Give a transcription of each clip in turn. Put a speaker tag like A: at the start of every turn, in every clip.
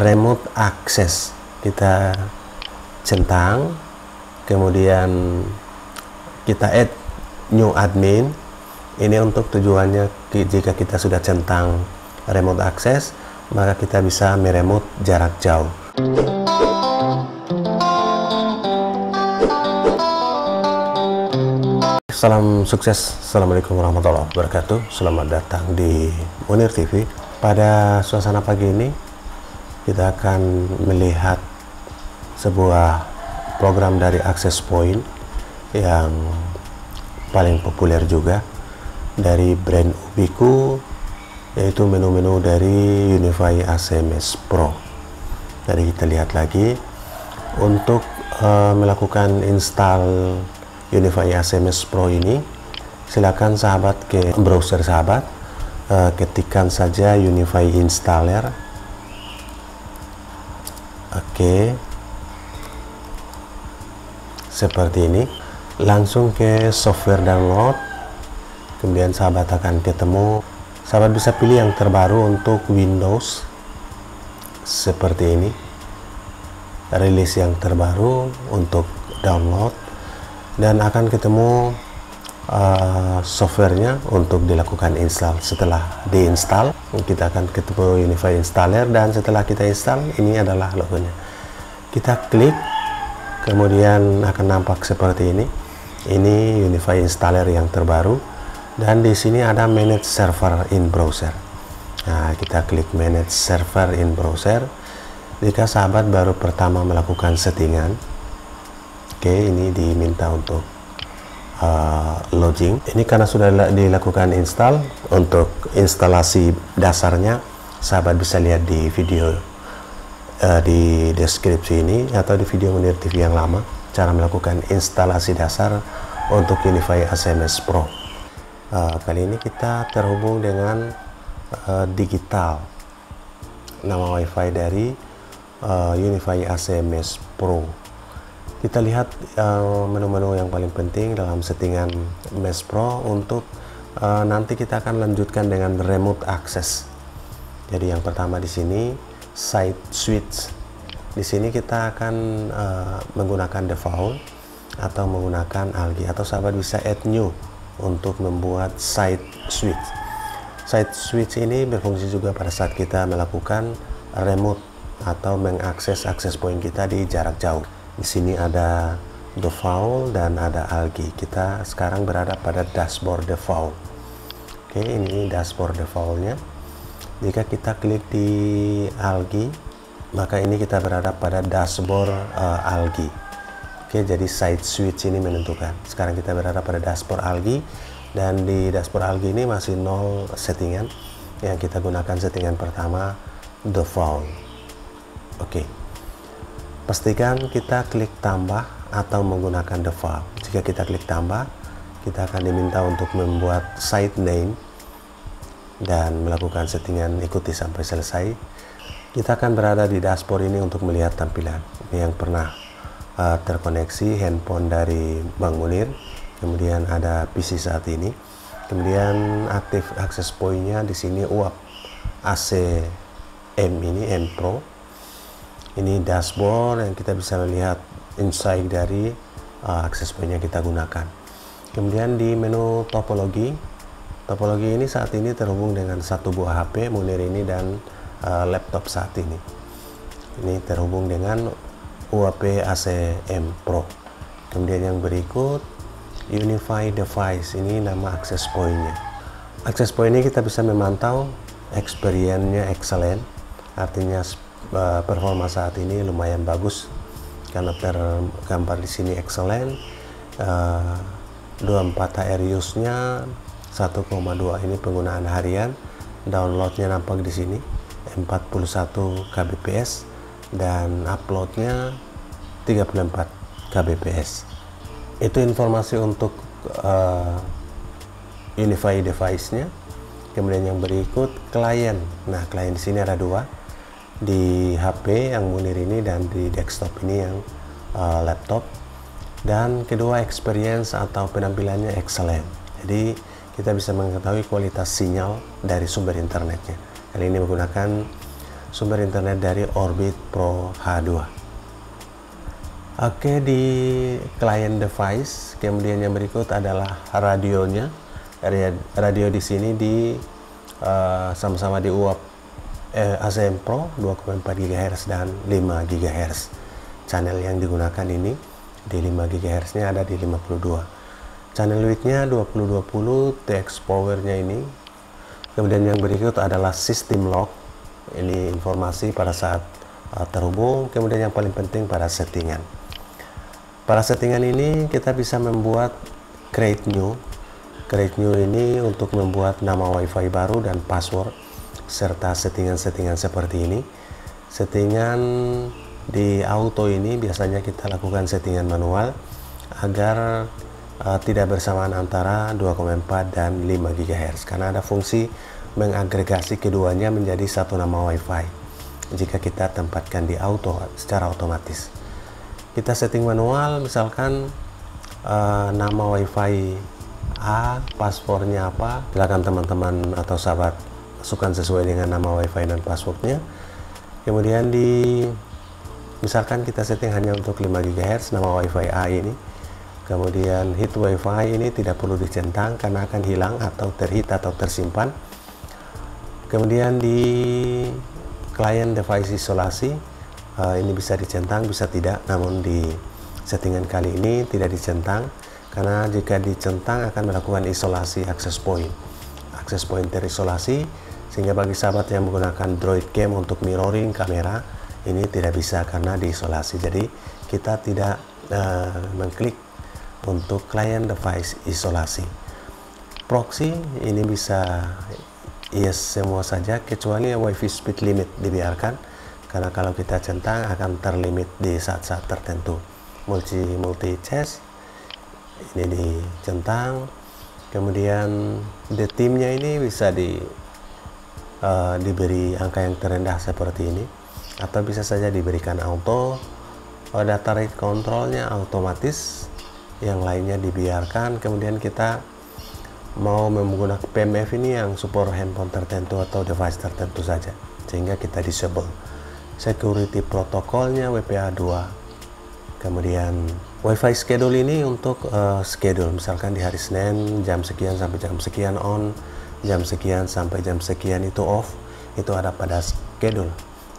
A: remote access. Kita centang kemudian kita add new admin. Ini untuk tujuannya jika kita sudah centang remote access maka kita bisa meremote jarak jauh. Salam sukses, Assalamualaikum warahmatullahi wabarakatuh. Selamat datang di Munir TV Pada suasana pagi ini Kita akan melihat Sebuah program dari Access Point Yang paling populer juga Dari brand Ubiku Yaitu menu-menu dari Unify ACMS Pro. Jadi kita lihat lagi Untuk uh, melakukan install Unify SMS Pro ini silakan sahabat ke browser sahabat uh, ketikkan saja Unify Installer oke. Seperti ini. Langsung ke software download. Kemudian sahabat akan ketemu. Sahabat bisa pilih yang terbaru untuk Windows. Seperti ini. Rilis yang terbaru untuk download. Dan akan ketemu uh, softwarenya untuk dilakukan install. Setelah diinstal kita akan ketemu Unify installer dan setelah kita install ini adalah logonya. Kita klik kemudian akan nampak seperti ini. Ini Unify installer yang terbaru dan di sini ada manage server in browser. Nah kita klik manage server in browser. Jika sahabat baru pertama melakukan settingan Oke, ini diminta untuk uh. Ini karena sudah dilakukan install, untuk instalasi dasarnya, sahabat bisa lihat di video uh, di deskripsi ini atau di video Munir TV yang lama, cara melakukan instalasi dasar untuk Unify SMS Pro. Uh, kali ini kita terhubung dengan uh, digital nama WiFi dari uh, Unify ACMS Pro kita lihat uh, menu-menu uh, yang paling penting dalam settingan Mesh Pro untuk uh, nanti kita akan lanjutkan dengan remote access. Jadi yang pertama di sini site switch. Di sini kita akan uh, menggunakan default atau menggunakan algi atau sahabat bisa add new untuk membuat site switch. Site switch ini berfungsi juga pada saat kita melakukan remote atau mengakses access point kita di jarak jauh. Di sini ada default dan ada algi. Kita sekarang berada pada dashboard default. Oke, ini dashboard defaultnya. Jika kita klik di algi, maka ini kita berada pada dashboard uh, algi. Oke, jadi site switch ini menentukan. Sekarang kita berada pada dashboard algi dan di dashboard algi ini masih nol settingan. Yang kita gunakan settingan pertama default. Oke. Okay pastikan kita klik tambah atau menggunakan default. Jika kita klik tambah kita akan diminta untuk membuat site name dan melakukan settingan ikuti sampai selesai. Kita akan berada di dashboard ini untuk melihat tampilan. Yang pernah uh, terkoneksi handphone dari Bang Munir. Kemudian ada PC saat ini. Kemudian aktif access pointnya di sini UAP AC M ini M Pro ini dashboard yang kita bisa melihat insight dari uh, akses point yang kita gunakan. Kemudian di menu topologi topologi ini saat ini terhubung dengan satu buah HP Munir ini dan uh, laptop saat ini. Ini terhubung dengan UAP ACM Pro. Kemudian yang berikut Unify Device. Ini nama akses pointnya. Akses point ini kita bisa memantau experience-nya excellent artinya performa saat ini lumayan bagus karena tergambar di sini excellent. Uh, 24 HR use-nya 1,2 ini penggunaan harian. Downloadnya nampak di sini 41 kbps. Dan uploadnya 34 kbps. Itu informasi untuk uh, Unify device-nya. Kemudian yang berikut klien. Nah klien di sini ada dua di HP yang Munir ini dan di desktop ini yang uh, laptop. Dan kedua experience atau penampilannya excellent. Jadi kita bisa mengetahui kualitas sinyal dari sumber internetnya. Kali ini menggunakan sumber internet dari Orbit Pro H2 Oke di client device kemudian yang berikut adalah radionya. Radio di sini di uh, sama-sama di UAP eh, ASM Pro 2,4 GHz dan 5 GHz channel yang digunakan ini di 5 GHz nya ada di 52 channel width-nya 2020 TX power-nya ini. Kemudian yang berikut adalah sistem lock. Ini informasi pada saat uh, terhubung. Kemudian yang paling penting pada settingan. Pada settingan ini kita bisa membuat create new. Create new ini untuk membuat nama WiFi baru dan password serta settingan-settingan seperti ini. Settingan di auto ini biasanya kita lakukan settingan manual agar uh, tidak bersamaan antara 2,4 dan 5 GHz karena ada fungsi mengagregasi keduanya menjadi satu nama WiFi jika kita tempatkan di auto secara otomatis kita setting manual misalkan uh, nama wifi A passwordnya apa silakan teman-teman atau sahabat masukkan sesuai dengan nama wifi dan passwordnya. Kemudian di misalkan kita setting hanya untuk 5 GHz nama wifi A ini. Kemudian hit wifi ini tidak perlu dicentang karena akan hilang atau terhit atau tersimpan. Kemudian di client device isolasi uh, ini bisa dicentang bisa tidak. Namun di settingan kali ini tidak dicentang karena jika dicentang akan melakukan isolasi access point. Access point terisolasi sehingga bagi sahabat yang menggunakan Droid Cam untuk mirroring kamera ini tidak bisa karena diisolasi. Jadi kita tidak uh, mengklik untuk client device isolasi. Proxy ini bisa yes semua saja kecuali wifi speed limit dibiarkan karena kalau kita centang akan terlimit di saat-saat tertentu. Multi multi chest ini dicentang kemudian the timnya ini bisa di uh, diberi angka yang terendah seperti ini atau bisa saja diberikan auto. Uh, data rate controlnya otomatis yang lainnya dibiarkan. Kemudian kita mau menggunakan PMF ini yang support handphone tertentu atau device tertentu saja sehingga kita disable. Security protokolnya WPA 2 kemudian WiFi schedule ini untuk uh, schedule misalkan di hari Senin jam sekian sampai jam sekian on jam sekian sampai jam sekian itu off itu ada pada schedule.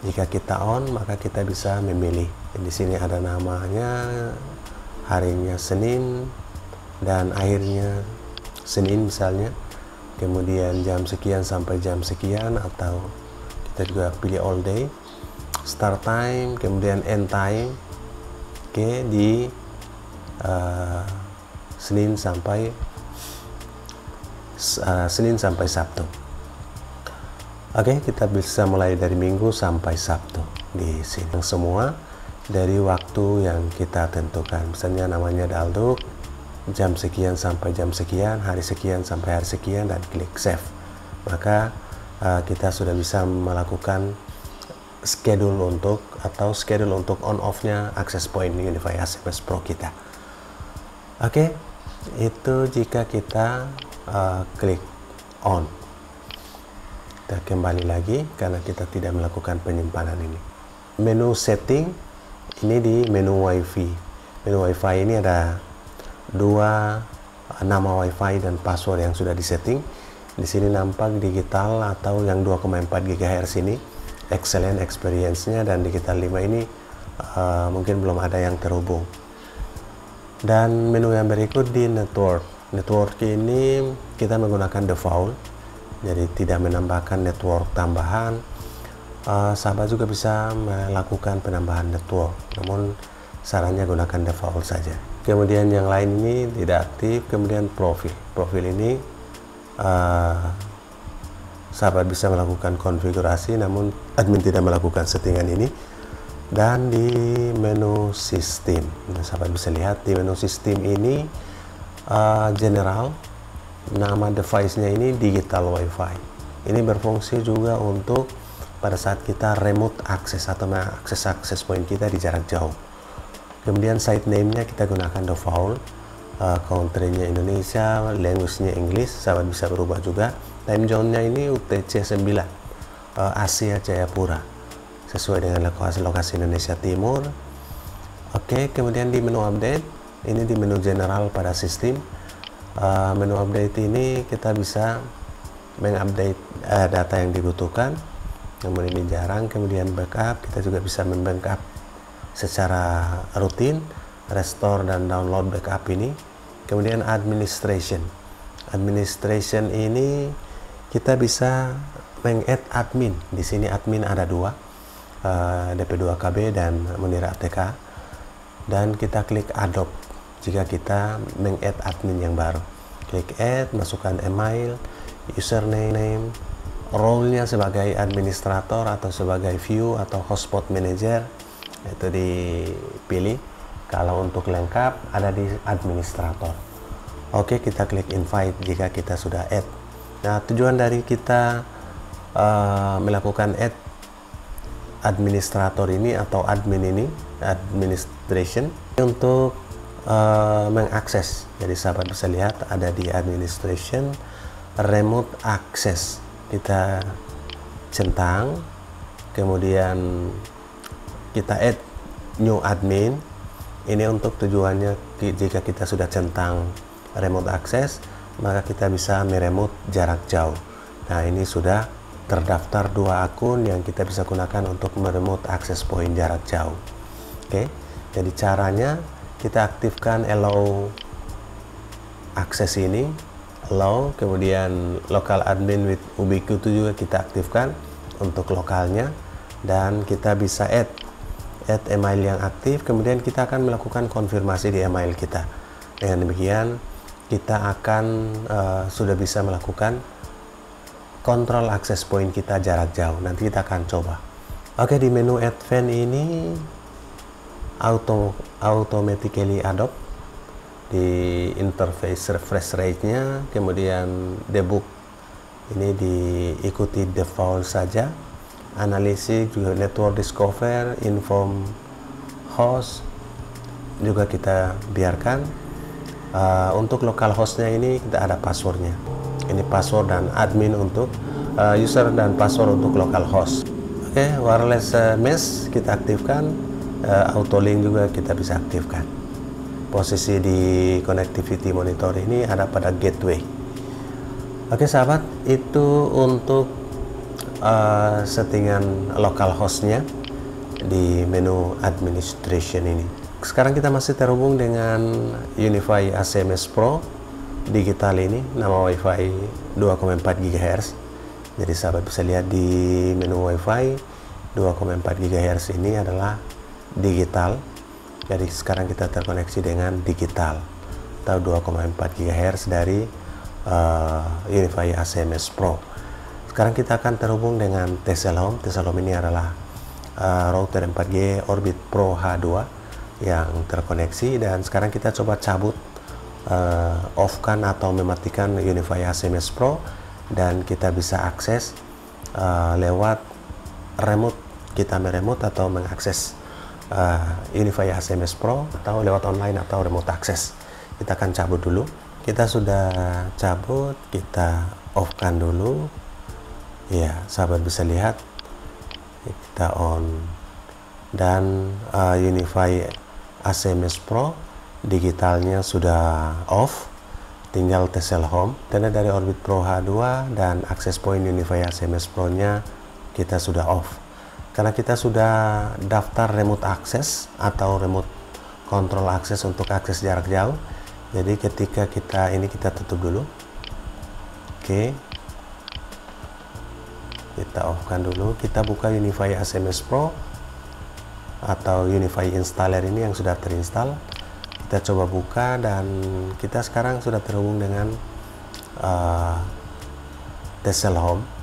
A: Jika kita on maka kita bisa memilih. Di sini ada namanya harinya Senin dan akhirnya Senin misalnya. Kemudian jam sekian sampai jam sekian atau kita juga pilih all day. Start time kemudian end time. Oke okay, di uh, Senin sampai uh, Senin sampai Sabtu. Oke kita bisa mulai dari Minggu sampai Sabtu di sini. Semua dari waktu yang kita tentukan. Misalnya namanya Daldo jam sekian sampai jam sekian hari sekian sampai hari sekian dan klik save. Maka uh, kita sudah bisa melakukan schedule untuk atau schedule untuk on off-nya access point Unify SMS Pro kita. Oke, itu jika kita uh, klik on. Kita kembali lagi karena kita tidak melakukan penyimpanan ini. Menu setting ini di menu WiFi. Menu WiFi ini ada dua nama WiFi dan password yang sudah disetting. Di sini nampak digital atau yang 2,4 GHz ini excellent experience-nya dan digital 5 ini uh, mungkin belum ada yang terhubung dan menu yang berikut di network network ini kita menggunakan default jadi tidak menambahkan network tambahan. Uh, sahabat juga bisa melakukan penambahan network namun sarannya gunakan default saja. Kemudian yang lain ini tidak aktif kemudian profil. Profil ini uh, sahabat bisa melakukan konfigurasi namun admin tidak melakukan settingan ini. Dan di menu sistem nah, sahabat bisa lihat di menu sistem ini uh, general nama device-nya ini digital wifi. Ini berfungsi juga untuk pada saat kita remote access atau mengakses akses point kita di jarak jauh. Kemudian site name-nya kita gunakan default uh, country-nya Indonesia language-nya English sahabat bisa berubah juga. Time zone-nya ini UTC 9 uh, Asia Jayapura sesuai dengan lokasi lokasi Indonesia Timur. Oke kemudian di menu update ini di menu general pada sistem. Uh, menu update ini kita bisa mengupdate uh, data yang dibutuhkan. Namun ini jarang kemudian backup. Kita juga bisa membackup secara rutin. Restore dan download backup ini. Kemudian administration. Administration ini kita bisa meng-add admin. Di sini admin ada dua eh, DP2KB dan Munir ATK dan kita klik adopt jika kita meng-add admin yang baru. Klik add masukkan email username role-nya sebagai administrator atau sebagai view atau hotspot manager itu dipilih. Kalau untuk lengkap ada di administrator. Oke kita klik invite jika kita sudah add. Nah tujuan dari kita uh, melakukan add administrator ini atau admin ini administration untuk uh, mengakses. Jadi sahabat bisa lihat ada di administration remote access. Kita centang kemudian kita add new admin. Ini untuk tujuannya jika kita sudah centang remote access maka kita bisa meremote jarak jauh. Nah ini sudah terdaftar dua akun yang kita bisa gunakan untuk meremote access point jarak jauh. Oke jadi caranya kita aktifkan allow akses ini allow kemudian local admin with ubiquiti juga kita aktifkan untuk lokalnya dan kita bisa add add email yang aktif kemudian kita akan melakukan konfirmasi di email kita dengan demikian kita akan uh, sudah bisa melakukan kontrol akses point kita jarak jauh. Nanti kita akan coba. Oke, di menu advance ini auto automatically adopt di interface refresh rate-nya, kemudian debug ini diikuti default saja. Analisis juga network discover, inform host juga kita biarkan. Uh, untuk local hostnya ini kita ada passwordnya ini password dan admin untuk uh, user dan password untuk local host oke okay, wireless uh, mesh kita aktifkan uh, auto link juga kita bisa aktifkan. Posisi di connectivity monitor ini ada pada gateway. Oke sahabat itu untuk uh, settingan local hostnya di menu administration ini. Sekarang kita masih terhubung dengan Unify ACMS Pro digital ini. Nama wifi 2,4 GHz jadi sahabat bisa lihat di menu wifi 2,4 GHz ini adalah digital. Jadi sekarang kita terkoneksi dengan digital. Atau 2,4 GHz dari uh, Unify ACMS Pro. Sekarang kita akan terhubung dengan Tesla Home. Tesla Home ini adalah uh, router 4G Orbit Pro H2 yang terkoneksi. Dan sekarang kita coba cabut uh, off-kan atau mematikan Unify SMS Pro. Dan kita bisa akses uh, lewat remote. Kita meremote atau mengakses uh, Unify SMS Pro atau lewat online atau remote access. Kita akan cabut dulu. Kita sudah cabut kita off-kan dulu. Ya sahabat bisa lihat. Kita on. Dan uh, Unify SMS Pro digitalnya sudah off. Tinggal Tesla Home. Dan dari Orbit Pro H2 dan access point Unify SMS Pro nya kita sudah off karena kita sudah daftar remote access atau remote control access untuk akses jarak jauh. Jadi ketika kita ini kita tutup dulu. Oke. Kita off kan dulu. Kita buka Unify SMS Pro atau Unify installer ini yang sudah terinstall. Kita coba buka dan kita sekarang sudah terhubung dengan uh, Tesla Home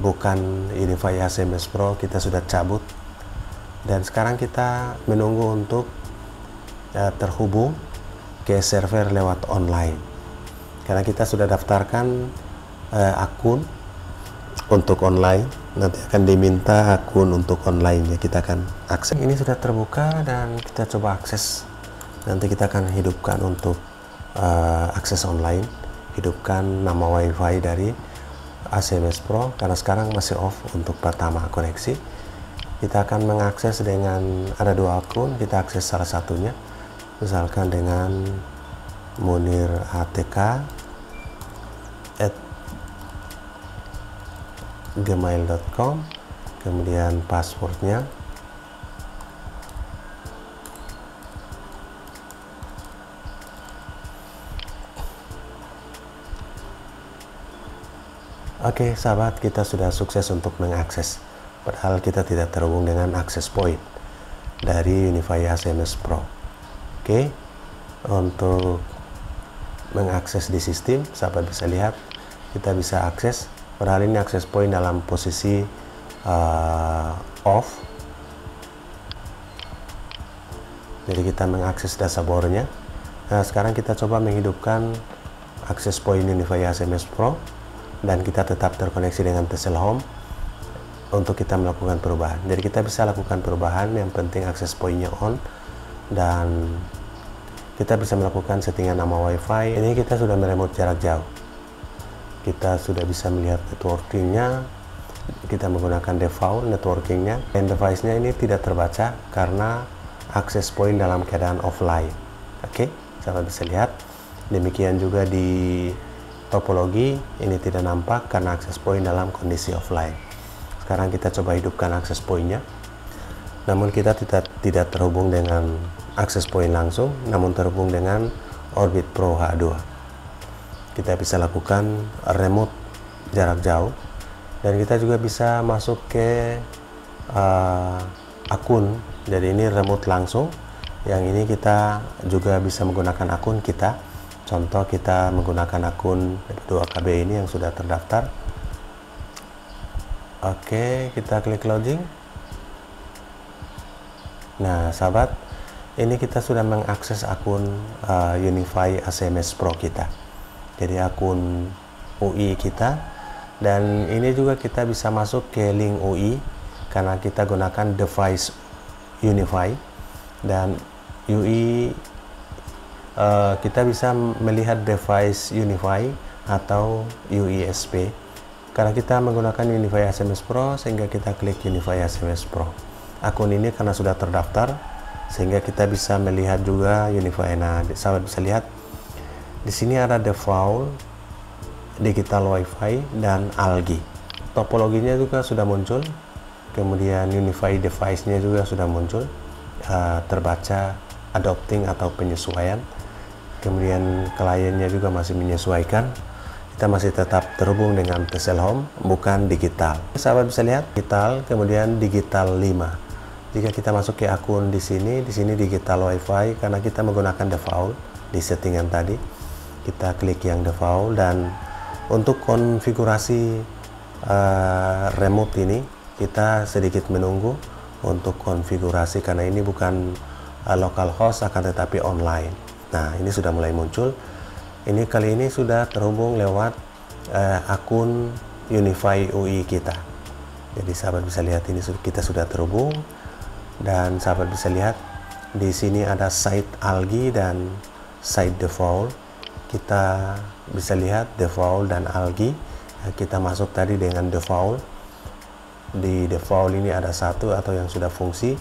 A: bukan Unify SMS Pro kita sudah cabut. Dan sekarang kita menunggu untuk uh, terhubung ke server lewat online. Karena kita sudah daftarkan uh, akun untuk online. Nanti akan diminta akun untuk online ya kita akan akses. Ini sudah terbuka dan kita coba akses. Nanti kita akan hidupkan untuk uh, akses online. Hidupkan nama wifi dari ACMS Pro karena sekarang masih off untuk pertama koneksi. Kita akan mengakses dengan ada dua akun kita akses salah satunya misalkan dengan Munir ATK at gmail.com kemudian passwordnya Oke, sahabat, kita sudah sukses untuk mengakses. Padahal kita tidak terhubung dengan access point dari Unify SMS Pro. Oke, untuk mengakses di sistem, sahabat bisa lihat, kita bisa akses. Padahal ini access point dalam posisi uh, off. Jadi kita mengakses dashboardnya. Nah, sekarang kita coba menghidupkan access point Unify SMS Pro dan kita tetap terkoneksi dengan Tesla Home untuk kita melakukan perubahan. Jadi kita bisa lakukan perubahan, yang penting akses poinnya on dan kita bisa melakukan settingan nama WiFi. Ini kita sudah meremote jarak jauh. Kita sudah bisa melihat networkingnya. Kita menggunakan default networkingnya dan device-nya ini tidak terbaca karena akses point dalam keadaan offline. Oke, okay? sahabat bisa lihat. Demikian juga di topologi ini tidak nampak karena akses point dalam kondisi offline. Sekarang kita coba hidupkan akses pointnya namun kita tidak tidak terhubung dengan akses point langsung namun terhubung dengan Orbit Pro H2 kita bisa lakukan remote jarak jauh dan kita juga bisa masuk ke uh, akun. Jadi ini remote langsung yang ini kita juga bisa menggunakan akun kita contoh kita menggunakan akun 2KB ini yang sudah terdaftar. Oke kita klik login. Nah sahabat ini kita sudah mengakses akun uh, Unify SMS Pro kita. Jadi akun UI kita. Dan ini juga kita bisa masuk ke link UI karena kita gunakan device Unify. Dan UI uh, kita bisa melihat device Unify atau UESP karena kita menggunakan Unify SMS Pro sehingga kita klik Unify SMS Pro. Akun ini karena sudah terdaftar sehingga kita bisa melihat juga Unify. Nah sahabat bisa lihat di sini ada default digital wifi dan algi topologinya juga sudah muncul kemudian Unify device-nya juga sudah muncul uh, terbaca adopting atau penyesuaian kemudian kliennya juga masih menyesuaikan. Kita masih tetap terhubung dengan Tesel Home bukan digital. Sahabat bisa lihat digital kemudian digital 5 jika kita masuk ke akun di sini di sini digital wifi karena kita menggunakan default di settingan tadi. Kita klik yang default dan untuk konfigurasi uh, remote ini kita sedikit menunggu untuk konfigurasi karena ini bukan uh, local host akan tetapi online Nah, ini sudah mulai muncul. Ini kali ini sudah terhubung lewat uh, akun Unify UI kita. Jadi sahabat bisa lihat ini kita sudah terhubung dan sahabat bisa lihat di sini ada site algi dan site default. Kita bisa lihat default dan algi. Kita masuk tadi dengan default. Di default ini ada satu atau yang sudah fungsi